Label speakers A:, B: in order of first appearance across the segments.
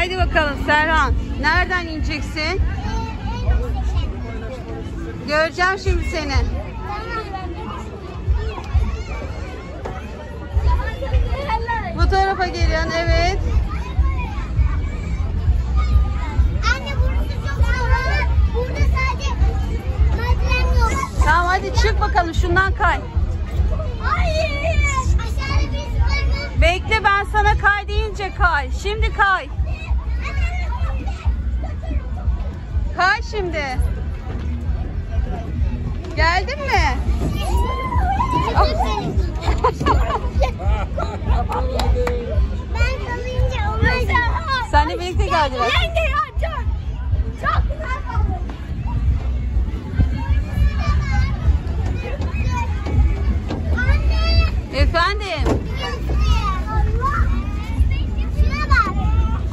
A: Haydi bakalım Serhan. Nereden ineceksin? Göreceğim şimdi seni. Bu tarafa geliyorsun evet.
B: Anne burası çok zor. Burada sadece merdiven yok.
A: Tamam hadi çık bakalım şundan kay.
B: Hayır.
A: Bekle ben sana kay deyince kay. Şimdi kay. Kay şimdi. Geldin mi?
B: ben kalınca olmaz.
A: Seninle birlikte geldiler.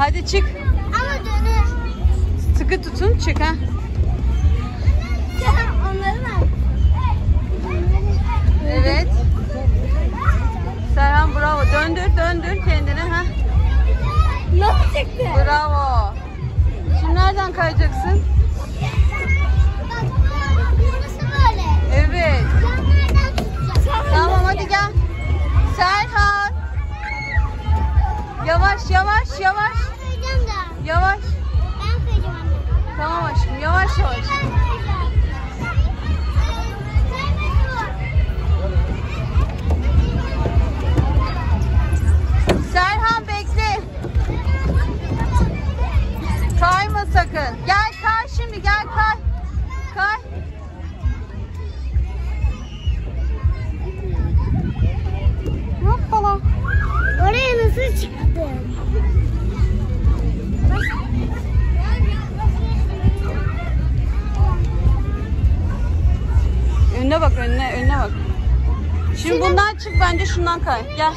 A: Hadi çık.
B: Ama dönür.
A: Sıkı tutun çık ha.
B: Onları.
A: Evet. Serhan bravo. Döndür döndür kendini ha.
B: Nasıl çıktı?
A: Bravo. Şimdi nereden kayacaksın?
B: Bak burası böyle.
A: Evet. Tamam hadi gel. Serhan. Yavaş yavaş yavaş.
B: Kayacağım da.
A: Yavaş.
B: Ben kayacağım anne.
A: Tamam aşkım yavaş yavaş. Serhan bekle. Kayma sakın. Gel kay şimdi gel kay. Kay. Hoppala.
B: Oraya nasıl çıktı?
A: Önüne önüne bak. Şimdi bundan çık bence şundan kay. Gel.